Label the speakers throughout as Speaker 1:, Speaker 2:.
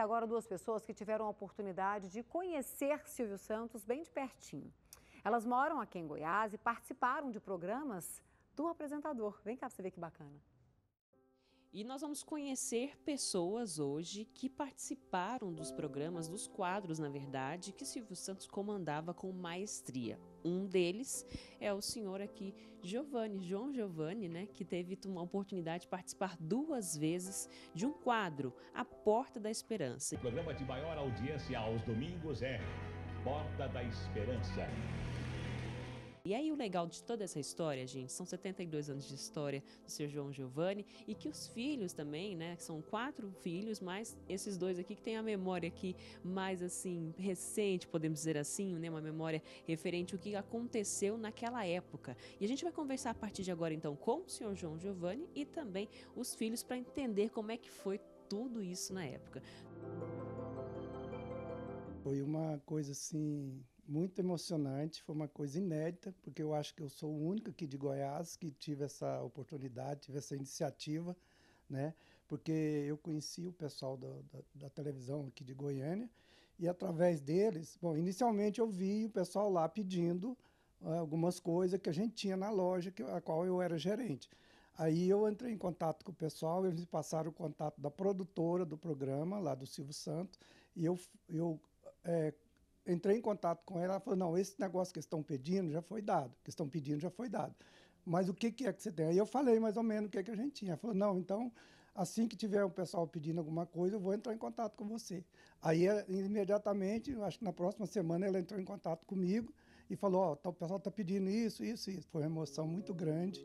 Speaker 1: agora duas pessoas que tiveram a oportunidade de conhecer Silvio Santos bem de pertinho. Elas moram aqui em Goiás e participaram de programas do apresentador. Vem cá pra você ver que bacana.
Speaker 2: E nós vamos conhecer pessoas hoje que participaram dos programas, dos quadros, na verdade, que Silvio Santos comandava com maestria. Um deles é o senhor aqui, Giovanni, João Giovanni, né, que teve uma oportunidade de participar duas vezes de um quadro, A Porta da Esperança.
Speaker 3: O programa de maior audiência aos domingos é Porta da Esperança.
Speaker 2: E aí o legal de toda essa história, gente, são 72 anos de história do seu João Giovanni e que os filhos também, né, são quatro filhos, mais esses dois aqui que tem a memória aqui mais assim recente, podemos dizer assim, né, uma memória referente ao que aconteceu naquela época. E a gente vai conversar a partir de agora então com o senhor João Giovanni e também os filhos para entender como é que foi tudo isso na época.
Speaker 4: Foi uma coisa assim muito emocionante, foi uma coisa inédita, porque eu acho que eu sou o único aqui de Goiás que tive essa oportunidade, tive essa iniciativa, né? Porque eu conheci o pessoal da, da, da televisão aqui de Goiânia e através deles, bom, inicialmente eu vi o pessoal lá pedindo uh, algumas coisas que a gente tinha na loja, que, a qual eu era gerente. Aí eu entrei em contato com o pessoal, eles me passaram o contato da produtora do programa, lá do Silvio Santos, e eu, eu é, entrei em contato com ela, ela falou, não, esse negócio que estão pedindo já foi dado, que estão pedindo já foi dado. Mas o que, que é que você tem? Aí eu falei mais ou menos o que, é que a gente tinha. Ela falou, não, então, assim que tiver o pessoal pedindo alguma coisa, eu vou entrar em contato com você. Aí, imediatamente, acho que na próxima semana, ela entrou em contato comigo e falou, ó, oh, o pessoal está pedindo isso, isso, isso. Foi uma emoção muito grande,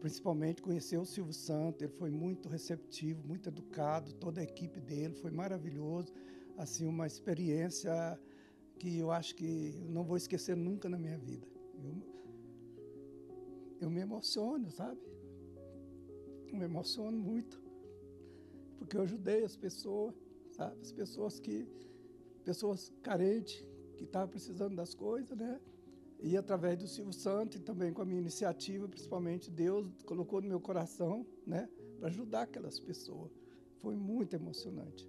Speaker 4: principalmente conhecer o Silvio Santos, ele foi muito receptivo, muito educado, toda a equipe dele, foi maravilhoso, assim, uma experiência que eu acho que não vou esquecer nunca na minha vida. Eu, eu me emociono, sabe? Eu me emociono muito, porque eu ajudei as pessoas, sabe? As pessoas que, pessoas carentes, que estavam precisando das coisas, né? E através do Silvio Santos e também com a minha iniciativa, principalmente Deus colocou no meu coração, né? Para ajudar aquelas pessoas. Foi muito emocionante.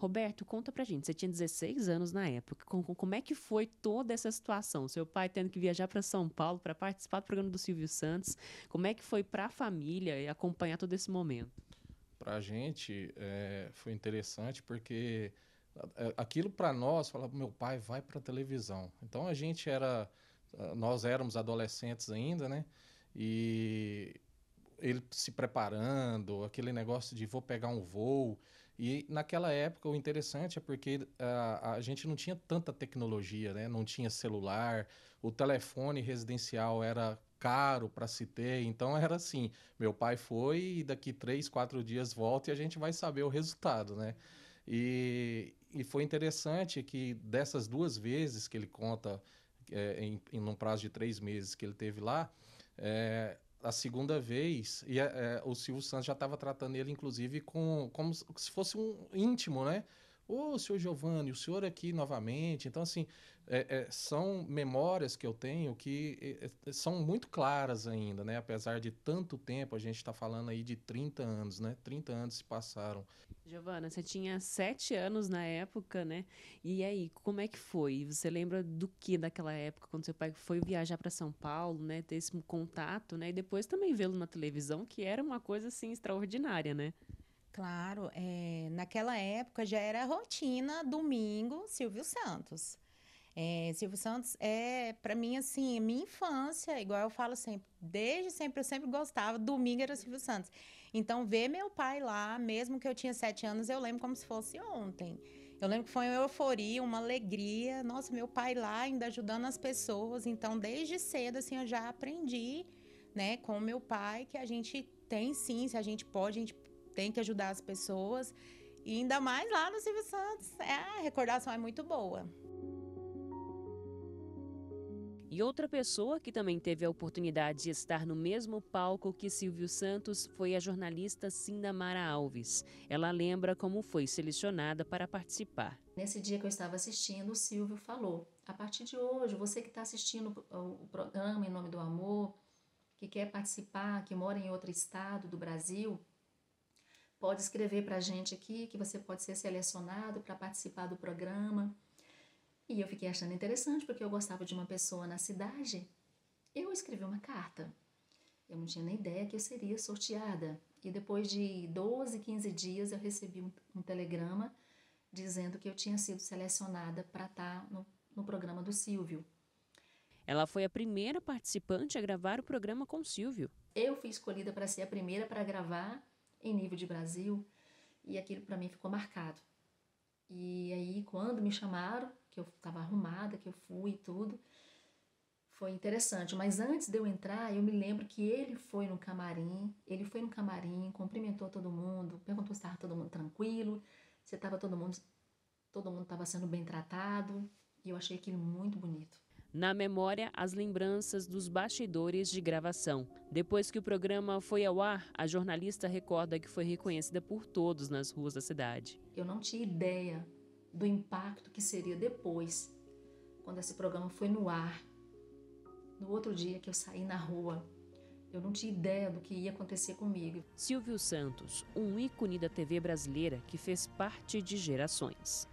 Speaker 2: Roberto, conta pra gente, você tinha 16 anos na época, como é que foi toda essa situação? Seu pai tendo que viajar para São Paulo para participar do programa do Silvio Santos, como é que foi para a família e acompanhar todo esse momento?
Speaker 5: Para a gente é, foi interessante porque é, aquilo para nós, falava, meu pai vai para televisão. Então a gente era, nós éramos adolescentes ainda, né? E ele se preparando, aquele negócio de vou pegar um voo. E naquela época o interessante é porque a, a gente não tinha tanta tecnologia, né? Não tinha celular, o telefone residencial era caro para se ter, então era assim, meu pai foi e daqui três, quatro dias volta e a gente vai saber o resultado, né? E, e foi interessante que dessas duas vezes que ele conta é, em, em um prazo de três meses que ele teve lá, é, a segunda vez, e é, é, o Silvio Santos já estava tratando ele, inclusive, com, como se fosse um íntimo, né? Ô, senhor Giovanni, o senhor aqui novamente. Então, assim, é, é, são memórias que eu tenho que é, é são muito claras ainda, né? Apesar de tanto tempo, a gente está falando aí de 30 anos, né? 30 anos se passaram.
Speaker 2: Giovana, você tinha sete anos na época, né? E aí, como é que foi? Você lembra do que daquela época, quando seu pai foi viajar para São Paulo, né? Ter esse contato, né? E depois também vê-lo na televisão, que era uma coisa, assim, extraordinária, né?
Speaker 6: Claro, é, naquela época já era rotina, domingo, Silvio Santos. É, Silvio Santos é, para mim, assim, minha infância, igual eu falo sempre, desde sempre eu sempre gostava, domingo era Silvio Santos. Então, ver meu pai lá, mesmo que eu tinha sete anos, eu lembro como se fosse ontem. Eu lembro que foi uma euforia, uma alegria. Nossa, meu pai lá ainda ajudando as pessoas. Então, desde cedo, assim, eu já aprendi, né, com meu pai, que a gente tem sim, se a gente pode, a gente tem que ajudar as pessoas. E ainda mais lá no Silvio Santos. É, a recordação é muito boa.
Speaker 2: E outra pessoa que também teve a oportunidade de estar no mesmo palco que Silvio Santos foi a jornalista Cindamara Alves. Ela lembra como foi selecionada para participar.
Speaker 7: Nesse dia que eu estava assistindo, o Silvio falou: a partir de hoje, você que está assistindo o programa Em Nome do Amor, que quer participar, que mora em outro estado do Brasil, pode escrever para a gente aqui que você pode ser selecionado para participar do programa. E eu fiquei achando interessante, porque eu gostava de uma pessoa na cidade. Eu escrevi uma carta. Eu não tinha nem ideia que eu seria sorteada. E depois de 12, 15 dias, eu recebi um, um telegrama dizendo que eu tinha sido selecionada para estar tá no, no programa do Silvio.
Speaker 2: Ela foi a primeira participante a gravar o programa com o Silvio.
Speaker 7: Eu fui escolhida para ser a primeira para gravar em nível de Brasil e aquilo para mim ficou marcado. E aí, quando me chamaram, que eu estava arrumada, que eu fui e tudo, foi interessante. Mas antes de eu entrar, eu me lembro que ele foi no camarim, ele foi no camarim, cumprimentou todo mundo, perguntou se estava todo mundo tranquilo, se estava todo mundo todo mundo estava sendo bem tratado, e eu achei aquilo muito bonito.
Speaker 2: Na memória, as lembranças dos bastidores de gravação. Depois que o programa foi ao ar, a jornalista recorda que foi reconhecida por todos nas ruas da cidade.
Speaker 7: Eu não tinha ideia do impacto que seria depois, quando esse programa foi no ar. No outro dia que eu saí na rua, eu não tinha ideia do que ia acontecer comigo.
Speaker 2: Silvio Santos, um ícone da TV brasileira que fez parte de gerações.